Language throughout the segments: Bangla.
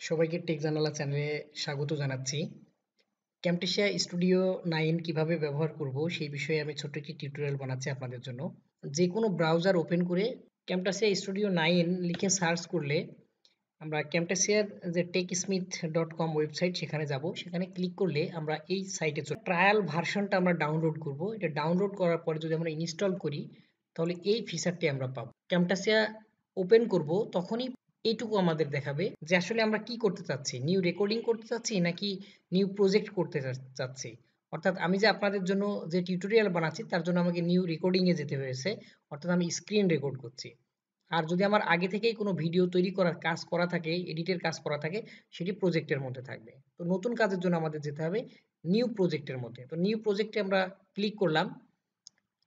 সবাইকে টেক জানালা চ্যানেলে স্বাগত জানাচ্ছি। ক্যামটেশিয়া স্টুডিও নাইন কীভাবে ব্যবহার করব সেই বিষয়ে আমি ছোট্ট একটি টিউটোরিয়াল বানাচ্ছি আপনাদের জন্য। যে কোনো ব্রাউজার ওপেন করে ক্যামটাসিয়া স্টুডিও নাইন লিখে সার্চ করলে আমরা ক্যামটাসিয়ার যে TechSmith dot com website সেখানে যাব। সেখানে ক্লিক করলে আমরা এই সাইটে ট্রায়াল ভার্সনটা আমরা ডাউনলোড করব। এটা ডাউনলোড করার পরে যদি আমরা ইনস্টল করি, তাহলে এই ফিচারটি আমরা পাবো। ক্যামটাসিয়া ওপেন করব, তখনই এইটুকু আমাদের দেখাবে যে আসলে আমরা কি করতে চাচ্ছি? নিউ রেকর্ডিং করতে চাচ্ছি নাকি নিউ প্রজেক্ট করতে চাচ্ছি? অর্থাৎ আমি যে আপনাদের জন্য যে টিউটোরিয়াল বানাচ্ছি, তার জন্য আমাকে নিউ রেকর্ডিংয়ে যেতে হয়েছে। অর্থাৎ আমি স্ক্রিন রেকর্ড করছি। আর যদি আমার আগে থেকেই কোনো ভিডিও তৈরি করার কাজ করা থাকে এডিটের কাজ করা থাকে, সেটি প্রজেক্টের মধ্যে থাকবে। তো নতুন কাজের জন্য আমাদের যেতে হবে নিউ প্রজেক্টের মধ্যে। তো নিউ প্রজেক্টে আমরা ক্লিক করলাম।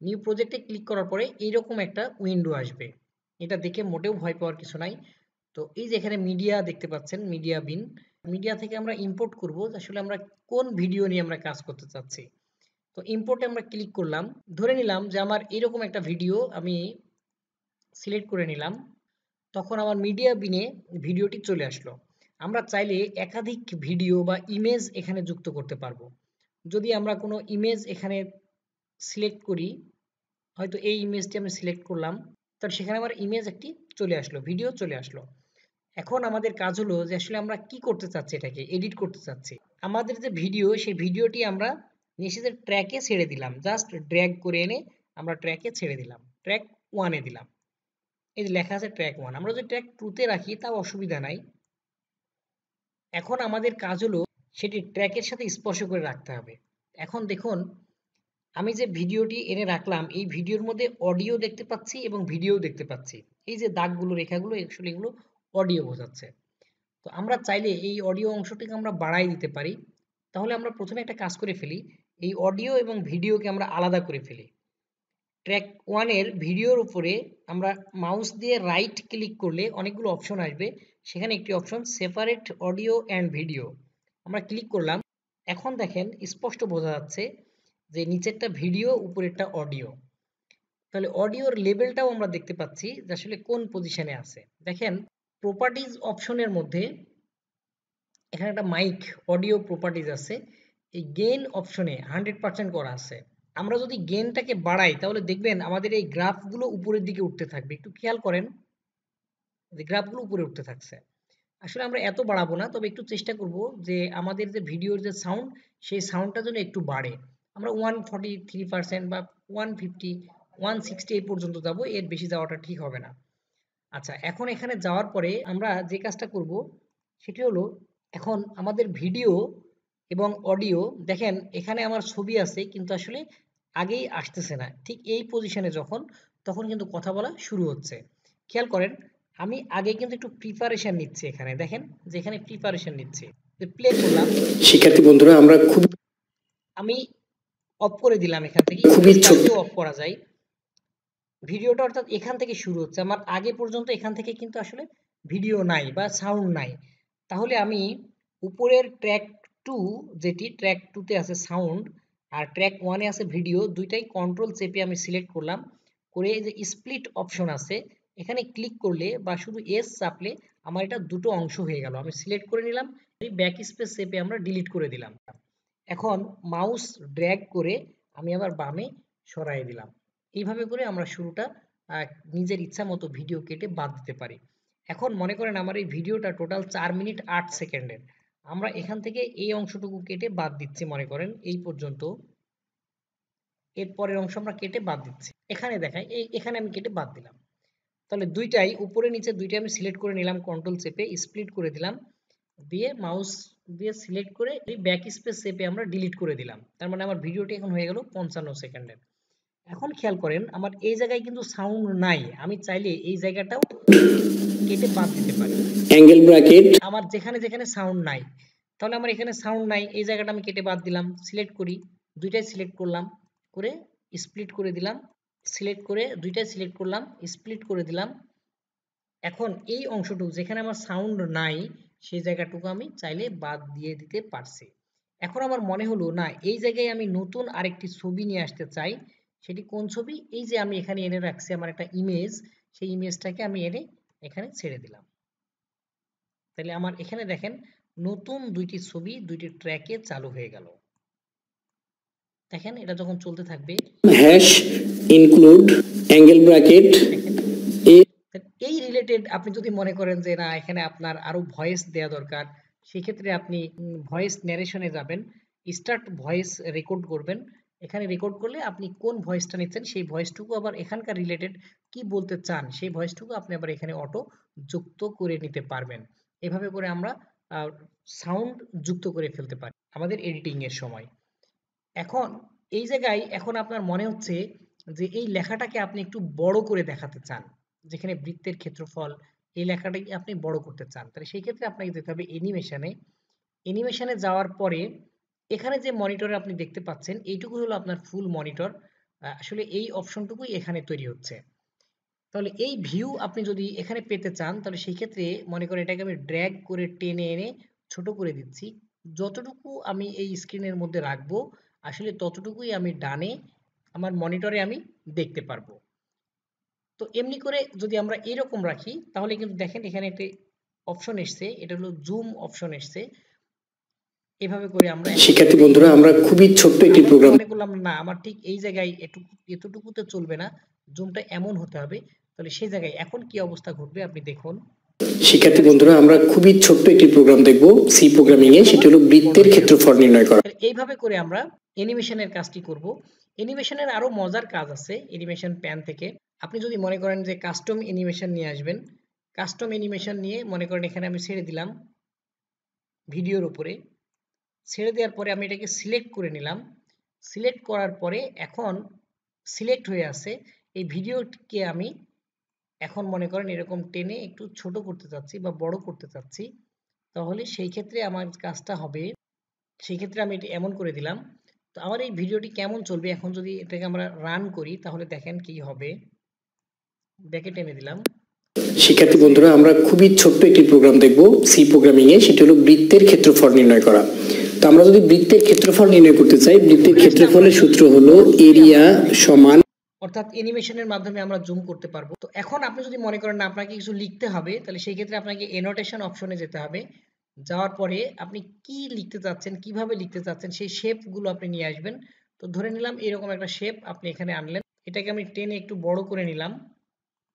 নিউ প্রজেক্টে ক্লিক করার পরে এইরকম একটা উইন্ডো আসবে। এটা দেখে মোটেও ভয় পাওয়ার কিছু নাই। তো এই যে এখানে মিডিয়া দেখতে পাচ্ছেন মিডিয়া বিন মিডিয়া থেকে আমরা ইম্পোর্ট করব আসলে আমরা কোন ভিডিও নিয়ে আমরা কাজ করতে চাচ্ছি। তো ইম্পোর্টে আমরা ক্লিক করলাম, ধরে নিলাম যে আমার এরকম একটা ভিডিও আমি সিলেক্ট করে নিলাম, তখন আমার মিডিয়া বিনে ভিডিওটি চলে আসলো। আমরা চাইলে একাধিক ভিডিও বা ইমেজ এখানে যুক্ত করতে পারব। যদি আমরা কোনো ইমেজ এখানে সিলেক্ট করি, হয়তো এই ইমেজটি আমি সিলেক্ট করলাম, তাহলে সেখানে আমার ইমেজ একটি চলে আসলো ভিডিও চলে আসলো। এখন আমাদের কাজ হলো যে আসলে আমরা কি করতে চাচ্ছি এটাকে এডিট করতে চাচ্ছি। আমাদের যে ভিডিও সেই ভিডিওটি আমরা নিচে ট্র্যাকে ছেড়ে দিলাম। জাস্ট ড্র্যাগ করে এনে আমরা ট্র্যাকে ছেড়ে দিলাম। ট্র্যাক ওয়ানে দিলাম। এই যে লেখা আছে ট্র্যাক ওয়ান আমরা যদি ট্র্যাক টুতে রাখি, তাও অসুবিধা নাই। এখন আমাদের কাজ হলো সেটি ট্র্যাকের সাথে স্পর্শ করে রাখতে হবে। এখন দেখুন, আমি যে ভিডিওটি এনে রাখলাম, এই ভিডিওর মধ্যে অডিও দেখতে পাচ্ছি এবং ভিডিও দেখতে পাচ্ছি। এই যে দাগগুলো, রেখাগুলো অ্যাকচুয়ালি এগুলো অডিও বোঝাচ্ছে। তো আমরা চাইলে এই অডিও অংশটিকে আমরা বাড়াই দিতে পারি। তাহলে আমরা প্রথমে একটা কাজ করে ফেলি। এই অডিও এবং ভিডিওকে আমরা আলাদা করে ফেলি। ট্র্যাক ওয়ানের ভিডিওর উপরে আমরা মাউস দিয়ে রাইট ক্লিক করলে অনেকগুলো অপশন আসবে। সেখানে একটি option separate audio and video আমরা ক্লিক করলাম। এখন দেখেন স্পষ্ট বোঝা যাচ্ছে যে নিচেরটা ভিডিও উপরেরটা অডিও তাহলে অডিওর লেভেলটাও আমরা দেখতে পাচ্ছি যে আসলে কোন পজিশনে আছে। দেখেন প্রপার্টিজ অপশনের মধ্যে এখানে একটা মাইক অডিও প্রপার্টিজ আছে। এই গেন অপশনে হান্ড্রেড পার্সেন্ট করা আছে। আমরা যদি গেনটাকে বাড়াই, তাহলে দেখবেন আমাদের এই গ্রাফগুলো উপরের দিকে উঠতে থাকবে। একটু খেয়াল করেন, যে গ্রাফগুলো উপরে উঠতে থাকছে। আসলে আমরা এত বাড়াবো না, তবে একটু চেষ্টা করব যে আমাদের যে ভিডিওর যে সাউন্ড সেই সাউন্ডটা যেন একটু বাড়ে। আমরা ওয়ান ফর্টি থ্রি পার্সেন্ট বা ওয়ান ফিফটি ওয়ান সিক্সটি এই পর্যন্ত যাব, এর বেশি যাওয়াটা ঠিক হবে না। আচ্ছা এখন এখানে যাওয়ার পরে আমরা যে কাজটা করব সেটি হলো এখন আমাদের ভিডিও এবং অডিও দেখেন এখানে আমার ছবি আছে কিন্তু আসলে আগেই আসতেছে না। ঠিক এই পজিশনে যখন তখন কিন্তু কথা বলা শুরু হচ্ছে। খেয়াল করেন আমি আগে কিন্তু একটু প্রিপারেশন নিচ্ছি এখানে দেখেন যে এখানে প্রিপারেশন নিচ্ছি। প্লে করলাম। শিক্ষার্থী বন্ধুরা আমরা খুব আমি অফ করে দিলাম এখান থেকে। খুবই অফ করা যায়। ভিডিওটা অর্থাৎ এখান থেকে শুরু হচ্ছে। আমার আগে পর্যন্ত এখান থেকে কিন্তু আসলে ভিডিও নাই বা সাউন্ড নাই। তাহলে আমি উপরের ট্র্যাক টু যেটি ট্র্যাক টুতে আছে সাউন্ড আর ট্র্যাক ওয়ানে আছে ভিডিও দুইটাই কন্ট্রোল চেপে আমি সিলেক্ট করলাম। করে যে স্প্লিট অপশন আছে, এখানে ক্লিক করলে বা শুধু এস চাপলে আমার এটা দুটো অংশ হয়ে গেল। আমি সিলেক্ট করে নিলাম, এই ব্যাক স্পেস চেপে আমরা ডিলিট করে দিলাম। এখন মাউস ড্র্যাগ করে আমি আবার বামে সরাই দিলাম। এইভাবে করে আমরা শুরুটা নিজের ইচ্ছা মতো ভিডিও কেটে বাদ দিতে পারি। এখন মনে করেন আমার এই ভিডিওটা টোটাল চার মিনিট আট সেকেন্ডের। আমরা এখান থেকে এই অংশটুকু কেটে বাদ দিচ্ছি মনে করেন, এই পর্যন্ত। এর পরের অংশ আমরা কেটে বাদ দিচ্ছি। এখানে দেখাই, এই, এখানে আমি কেটে বাদ দিলাম। তাহলে দুইটাই, উপরে নিচে দুইটাই আমি সিলেক্ট করে নিলাম কন্ট্রোল চেপে স্প্লিট করে দিলাম। দিয়ে মাউস দিয়ে সিলেক্ট করে এই ব্যাক স্পেস চেপে আমরা ডিলিট করে দিলাম। তার মানে আমার ভিডিওটি এখন হয়ে গেল পঞ্চান্ন সেকেন্ডের। এখন খেয়াল করেন আমার এই জায়গায় কিন্তু সাউন্ড নাই। আমি চাইলে এই জায়গাটাও কেটে বাদ দিতে পারি। অ্যাঙ্গেল ব্র্যাকেট আমার যেখানে যেখানে সাউন্ড নাই। তাহলে আমার এখানে সাউন্ড নাই এই জায়গাটা আমি কেটে বাদ দিলাম সিলেক্ট করি দুইটাই সিলেক্ট করলাম করে স্প্লিট করে দিলাম সিলেক্ট করে দুইটাই সিলেক্ট করলাম স্প্লিট করে দিলাম। এখন এই অংশটুকু যেখানে আমার সাউন্ড নাই সেই জায়গাটুকু আমি চাইলে বাদ দিয়ে দিতে পারছি। এখন আমার মনে হলো না এই জায়গায় আমি নতুন আরেকটি ছবি নিয়ে আসতে চাই সেটি কোন ছবি? এই যে আমি এখানে এনে রাখছি আমার একটা ইমেজ সেই ইমেজটাকে আমি এনে এখানে ছেড়ে দিলাম। তাহলে আমার এখানে দেখেন নতুন দুইটি ছবি দুইটি ট্র্যাকে চালু হয়ে গেল। দেখেন এটা যখন চলতে থাকবে হ্যাশ ইনক্লুড অ্যাঙ্গেল ব্র্যাকেট এই রিলেটেড আপনি যদি মনে করেন যে না এখানে আপনার আরও ভয়েস দেয়া দরকার সেক্ষেত্রে আপনি ভয়েস ন্যারেশনে যাবেন স্টার্ট ভয়েস রেকর্ড করবেন এখানে রেকর্ড করলে আপনি কোন ভয়েসটা নিচ্ছেন, সেই ভয়েসটুকু আবার এখানকার রিলেটেড কি বলতে চান, সেই ভয়েসটুকু আপনি আবার এখানে অটো যুক্ত করে নিতে পারবেন। এভাবে করে আমরা সাউন্ড যুক্ত করে ফেলতে পারি আমাদের এডিটিং এর সময়। এখন, এই জায়গায় এখন আপনার মনে হচ্ছে যে এই লেখাটাকে আপনি একটু বড় করে দেখাতে চান, যেখানে বৃত্তের ক্ষেত্রফল, এই লেখাটাকে আপনি বড় করতে চান। তাহলে সেই ক্ষেত্রে আপনাকে যেতে হবে অ্যানিমেশনে অ্যানিমেশনে যাওয়ার পরে এখানে যে মনিটরে আপনি দেখতে পাচ্ছেন, এইটুকু হলো আপনার ফুল মনিটর আসলে এই অপশনটুকুই এখানে তৈরি হচ্ছে। তাহলে এই ভিউ আপনি যদি এখানে পেতে চান, তাহলে সেই ক্ষেত্রে মনে করেন এটাকে আমি ড্র্যাগ করে টেনে এনে ছোট করে দিচ্ছি। যতটুকু আমি এই স্ক্রিনের মধ্যে রাখব, আসলে ততটুকুই আমি ডানে আমার মনিটরে আমি দেখতে পারব। তো এমনি করে যদি আমরা এরকম রাখি, তাহলে কিন্তু দেখেন এখানে একটি অপশন এসছে, এটা হলো জুম অপশন এসছে। এভাবে করে আমরা শিক্ষার্থী বন্ধুরা আমরা খুবই ছোট্ট একটি প্রোগ্রাম মনে করলাম না আমার ঠিক এই জায়গায় এটুকু এতটুকুতে চলবে না জুমটা এমন হতে হবে। তাহলে সেই জায়গায় এখন কি অবস্থা ঘটবে আপনি দেখুন। শিক্ষার্থী বন্ধুরা আমরা খুবই ছোট্ট একটি প্রোগ্রাম দেখব সি প্রোগ্রামিং এ সেটি হলো বৃত্তের ক্ষেত্রফল নির্ণয় করা। এইভাবে করে আমরা অ্যানিমেশনের কাজটি করব। অ্যানিমেশনের আরও মজার কাজ আছে অ্যানিমেশন প্যান থেকে। আপনি যদি মনে করেন যে কাস্টম অ্যানিমেশন নিয়ে আসবেন কাস্টম অ্যানিমেশন নিয়ে মনে করেন এখানে আমি ছেড়ে দিলাম ভিডিওর উপরে। ছেড়ে দেওয়ার পরে আমি এটাকে সিলেক্ট করে নিলাম। সিলেক্ট করার পরে এখন সিলেক্ট হয়ে আছে। এই ভিডিওকে আমি এখন মনে করেন এরকম টেনে একটু ছোট করতে চাচ্ছি বা বড় করতে চাচ্ছি। তাহলে সেই ক্ষেত্রে আমার কাজটা হবে। সেই ক্ষেত্রে আমি এটি এমন করে দিলাম। তো আমার এই ভিডিওটি কেমন চলবে? এখন যদি এটাকে আমরা রান করি, তাহলে দেখেন কি হবে। ব্যাকে টেনে দিলাম। শিক্ষার্থী বন্ধুরা, আমরা খুবই ছোট্ট একটি প্রোগ্রাম দেখব। সি প্রোগ্রামিং এ সেটি হলো বৃত্তের ক্ষেত্রফল নির্ণয় করা। তো আমরা যদি বৃত্তের ক্ষেত্রফল নির্ণয় করতে চাই, বৃত্তের ক্ষেত্রফলের সূত্র হলো এরিয়া সমান অর্থাৎ অ্যানিমেশনের মাধ্যমে আমরা জুম করতে পারব। তো এখন আপনি যদি মনে করেন না, আপনাকে কিছু লিখতে হবে, তাহলে সেই ক্ষেত্রে আপনাকে এনোটেশন অপশনে যেতে হবে। যাওয়ার পরে আপনি কি লিখতে চাচ্ছেন, কীভাবে লিখতে চাচ্ছেন, সেই শেপগুলো আপনি নিয়ে আসবেন। তো ধরে নিলাম এরকম একটা শেপ আপনি এখানে আনলেন। এটাকে আমি টেনে একটু বড় করে নিলাম।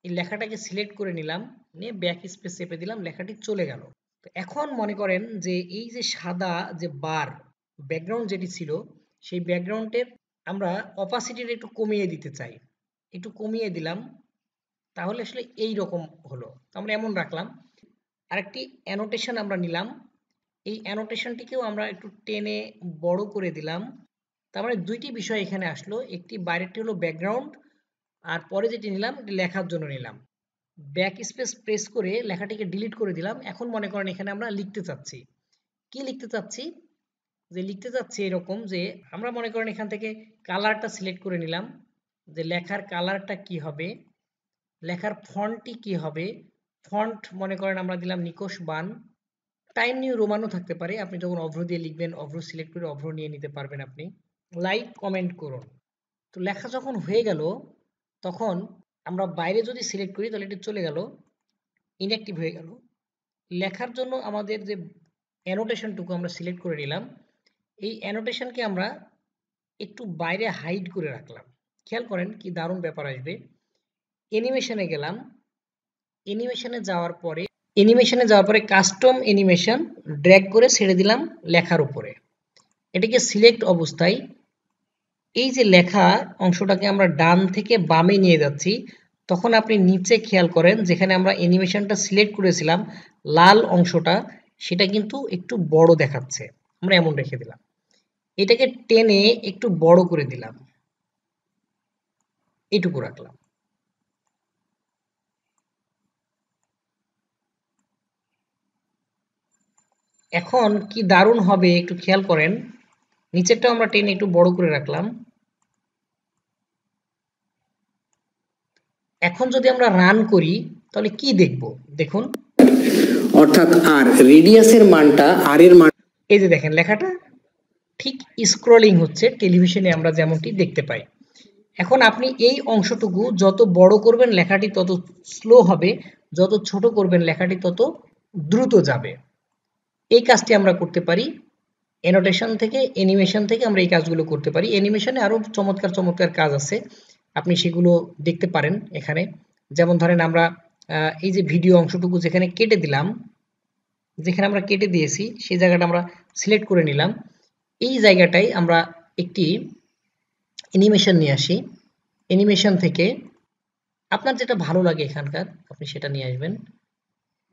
এই লেখাটাকে সিলেক্ট করে নিলাম। নিয়ে ব্যাক স্পেস চেপে দিলাম, লেখাটি চলে গেল। এখন মনে করেন যে এই যে সাদা যে বার ব্যাকগ্রাউন্ড যেটি ছিল, সেই ব্যাকগ্রাউন্ডের আমরা অপাসিটির একটু কমিয়ে দিতে চাই। একটু কমিয়ে দিলাম, তাহলে আসলে এই রকম হলো। তো আমরা এমন রাখলাম। আরেকটি অ্যানোটেশন আমরা নিলাম। এই অ্যানোটেশনটিকেও আমরা একটু টেনে বড় করে দিলাম। তার মানে দুইটি বিষয় এখানে আসলো। একটি বাইরেরটি হলো ব্যাকগ্রাউন্ড আর পরে যেটি নিলাম, এটি লেখার জন্য নিলাম। ব্যাক স্পেস প্রেস করে লেখাটিকে ডিলিট করে দিলাম। এখন মনে করেন এখানে আমরা লিখতে চাচ্ছি। কি লিখতে চাচ্ছি? যে লিখতে চাচ্ছি এরকম যে আমরা মনে করেন এখান থেকে কালারটা সিলেক্ট করে নিলাম। যে লেখার কালারটা কি হবে? লেখার ফন্টটি কি হবে? ফন্ট মনে করেন আমরা দিলাম নিকোষ বান। টাইম নিউ রোমানও থাকতে পারে। আপনি যখন অভ্র দিয়ে লিখবেন, অভ্র সিলেক্ট করে অভ্র নিয়ে নিতে পারবেন আপনি। লাইক কমেন্ট করুন। তো লেখা যখন হয়ে গেল, তখন আমরা বাইরে যদি সিলেক্ট করি, তাহলে এটি চলে গেল ইনঅ্যাক্টিভ হয়ে গেল। লেখার জন্য আমাদের যে অ্যানোটেশনটুকু আমরা সিলেক্ট করে নিলাম, এই অ্যানোটেশনকে আমরা একটু বাইরে হাইড করে রাখলাম। খেয়াল করেন কি দারুণ ব্যাপার আসবে। অ্যানিমেশনে গেলাম। অ্যানিমেশনে যাওয়ার পরে অ্যানিমেশনে যাওয়ার পরে কাস্টম অ্যানিমেশন ড্র্যাগ করে ছেড়ে দিলাম লেখার উপরে। এটাকে সিলেক্ট অবস্থায় এই যে লেখা অংশটাকে আমরা ডান থেকে বামে নিয়ে যাচ্ছি, তখন আপনি নিচে খেয়াল করেন যেখানে আমরা অ্যানিমেশনটা সিলেক্ট করেছিলাম, লাল অংশটা সেটা কিন্তু একটু বড় দেখাচ্ছে। আমরা এমন রেখে দিলাম। এটাকে টেনে একটু বড় করে দিলাম। এইটুকু রাখলাম। এখন কি দারুণ হবে একটু খেয়াল করেন। নিচেরটা আমরা টেনে একটু বড় করে রাখলাম। এখন যদি আমরা রান করি তাহলে কি দেখব? দেখুন। অর্থাৎ আর রেডিয়াসের মানটা আর এর মান এই যে দেখেন লেখাটা ঠিক স্ক্রলিং হচ্ছে টেলিভিশনে আমরা যেমনটি দেখতে পাই। এখন আপনি এই অংশটুকু যত বড় করবেন লেখাটি তত স্লো হবে যত ছোট করবেন লেখাটি তত দ্রুত যাবে। এই কাজটি আমরা করতে পারি অ্যানোটেশন থেকে অ্যানিমেশন থেকে আমরা এই কাজগুলো করতে পারি। অ্যানিমেশনে আরও চমৎকার চমৎকার কাজ আছে। আপনি সেগুলো দেখতে পারেন এখানে। যেমন ধরেন আমরা এই যে ভিডিও অংশটুকু যেখানে কেটে দিলাম, যেখানে আমরা কেটে দিয়েছি, সেই জায়গাটা আমরা সিলেক্ট করে নিলাম। এই জায়গাটাই আমরা একটি অ্যানিমেশন নিয়ে আসি। অ্যানিমেশন থেকে আপনার যেটা ভালো লাগে এখানকার, আপনি সেটা নিয়ে আসবেন।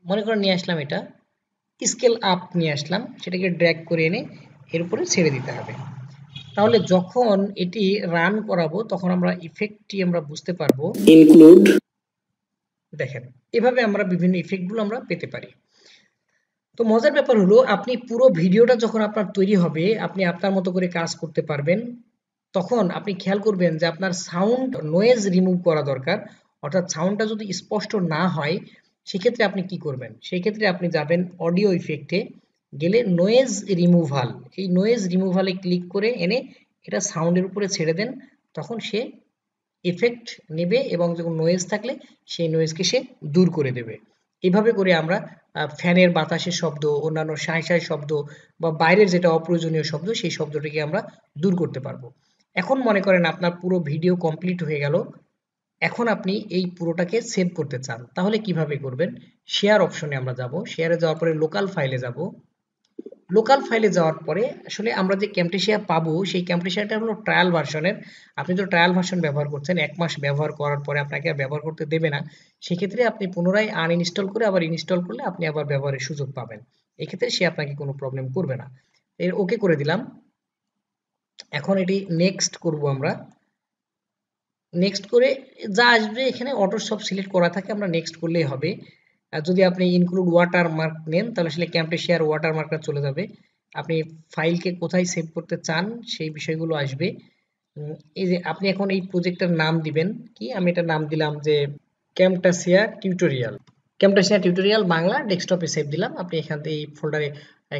মনে করেন নিয়ে আসলাম এটা। স্কেল আপ নিয়ে আসলাম সেটাকে ড্র্যাগ করে এনে এর উপরে ছেড়ে দিতে হবে। তাহলে যখন এটি রান করাবো তখন আমরা ইফেক্টটি আমরা বুঝতে পারব। ইনক্লুড দেখেন এভাবে আমরা বিভিন্ন ইফেক্টগুলো আমরা পেতে পারি। তো মজার ব্যাপার হলো আপনি পুরো ভিডিওটা যখন আপনার তৈরি হবে আপনি আপনার মতো করে কাজ করতে পারবেন। তখন আপনি খেয়াল করবেন যে আপনার সাউন্ড নয়েজ রিমুভ করা দরকার। অর্থাৎ সাউন্ডটা যদি স্পষ্ট না হয় সেক্ষেত্রে আপনি কি করবেন? সেই ক্ষেত্রে আপনি যাবেন অডিও ইফেক্টে গেলে নয়েজ রিমুভাল এই নয়েজ রিমুভালে ক্লিক করে এনে এটা সাউন্ডের উপরে ছেড়ে দেন, তখন সে এফেক্ট নেবে এবং যখন নয়েজ থাকলে সেই নয়েজকে সে দূর করে দেবে। এভাবে করে আমরা ফ্যানের বাতাসের শব্দ, অন্যান্য সাঁই সাঁই শব্দ বা বাইরের যেটা অপ্রয়োজনীয় শব্দ, সেই শব্দটিকে আমরা দূর করতে পারব। এখন মনে করেন আপনার পুরো ভিডিও কমপ্লিট হয়ে গেল এখন আপনি এই পুরোটাকে সেভ করতে চান, তাহলে কীভাবে করবেন? শেয়ার অপশনে আমরা যাব শেয়ারে যাওয়ার পরে লোকাল ফাইলে যাব। লোকাল ফাইলে যাওয়ার পরে আসলে আমরা যে ক্যাম্পটেশিয়া পাবো, সেই ক্যাম্পটেশিয়াটা হলো ট্রায়াল ভার্সনের আপনি তো ট্রায়াল ভার্সন ব্যবহার করছেন, এক মাস ব্যবহার করার পরে আপনাকে আর ব্যবহার করতে দেবে না। সেক্ষেত্রে আপনি পুনরায় আনইনস্টল করে আবার ইনস্টল করলে আপনি আবার ব্যবহারের সুযোগ পাবেন। এক্ষেত্রে সে আপনাকে কোনো প্রবলেম করবে না। এর ওকে করে দিলাম। এখন এটি নেক্সট করব আমরা। নেক্সট করে যা আসবে এখানে অটো সব সিলেক্ট করা থাকে, আমরা নেক্সট করলেই হবে। আর যদি আপনি ইনক্লুড ওয়াটার মার্ক নেন, তাহলে আসলে ক্যাম্পে শেয়ার ওয়াটার মার্কটা চলে যাবে। আপনি ফাইলকে কোথায় সেভ করতে চান, সেই বিষয়গুলো আসবে। এই যে আপনি এখন এই প্রজেক্টের নাম দিবেন কি? আমি এটা নাম দিলাম যে Camtasia tutorial Camtasia tutorial Bangla ডেস্কটপে সেভ দিলাম। আপনি এখান থেকে এই ফোল্ডারে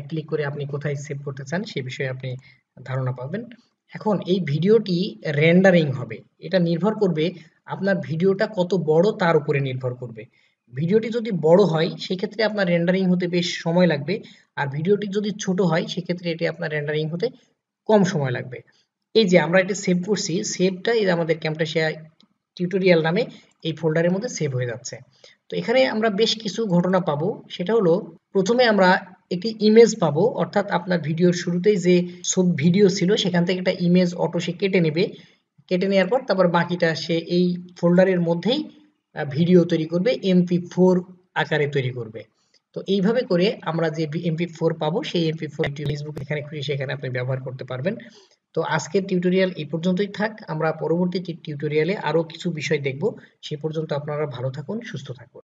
ক্লিক করে আপনি কোথায় সেভ করতে চান সেই বিষয়ে আপনি ধারণা পাবেন। এখন এই ভিডিওটি রেন্ডারিং হবে। এটা নির্ভর করবে আপনার ভিডিওটা কত বড় তার উপরে নির্ভর করবে। ভিডিওটি যদি বড় হয়, সেক্ষেত্রে আপনার রেন্ডারিং হতে বেশ সময় লাগবে। আর ভিডিওটি যদি ছোট হয়, সেক্ষেত্রে এটি আপনার রেন্ডারিং হতে কম সময় লাগবে। এই যে আমরা এটি সেভ করছি সেভটা আমাদের ক্যাম্পটাশিয়া টিউটোরিয়াল নামে এই ফোল্ডারের মধ্যে সেভ হয়ে যাচ্ছে। তো এখানে আমরা বেশ কিছু ঘটনা পাবো। সেটা হলো, প্রথমে আমরা একটি ইমেজ পাবো, অর্থাৎ আপনার ভিডিওর শুরুতেই যে সব ভিডিও ছিল, সেখান থেকে একটা ইমেজ অটো সে কেটে নেবে। কেটে নেওয়ার পর তারপর বাকিটা সে এই ফোল্ডারের মধ্যেই ভিডিও তৈরি করবে এমপি ফোর আকারে তৈরি করবে। তো এইভাবে করে আমরা যে এমপি ফোর পাবো, সেই এমপি ফোর ফেসবুক এখানে খুঁজে সেখানে আপনি ব্যবহার করতে পারবেন। তো আজকের টিউটোরিয়াল এই পর্যন্তই থাক। আমরা পরবর্তী টিউটোরিয়ালে আরও কিছু বিষয় দেখব। সে পর্যন্ত আপনারা ভালো থাকুন, সুস্থ থাকুন।